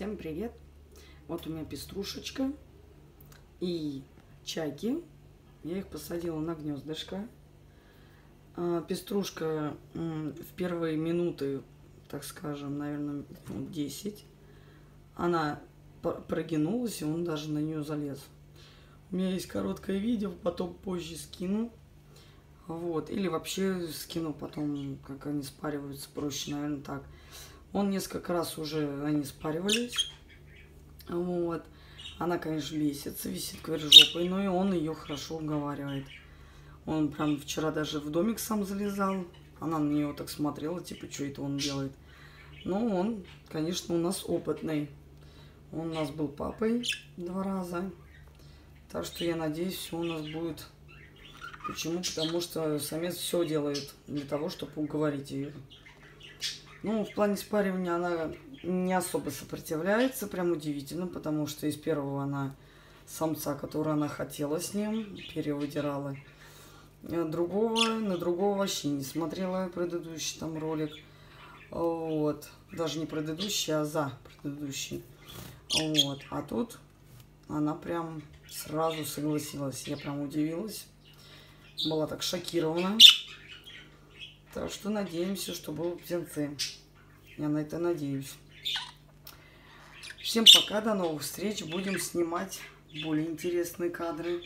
Всем привет! Вот у меня пеструшечка и чайки. Я их посадила на гнездышко. А, Пеструшка в первые минуты, так скажем, наверное, ну, 10, она пр- прогинулась, и он даже на нее залез. У меня есть короткое видео, потом позже скину. Вот. Или вообще скину потом, как они спариваются, проще, наверное, так. Он несколько раз уже, они спаривались. Вот. Она, конечно, бесится, висит кверх жопой, но и он ее хорошо уговаривает. Он прям вчера даже в домик сам залезал. Она на нее так смотрела, типа, что это он делает. Но он, конечно, у нас опытный. Он у нас был папой два раза. Так что я надеюсь, все у нас будет. Почему? Потому что самец все делает для того, чтобы уговорить ее. Ну, в плане спаривания она не особо сопротивляется, прям удивительно, потому что из первого она самца, которого она хотела с ним, перевыдирала. Э, Другого, на другого вообще не смотрела предыдущий там ролик. Вот. Даже не предыдущий, а за предыдущий. Вот. А тут она прям сразу согласилась. Я прям удивилась. Была так шокирована. Так что надеемся, что будут птенцы. Я на это надеюсь. Всем пока, до новых встреч. Будем снимать более интересные кадры.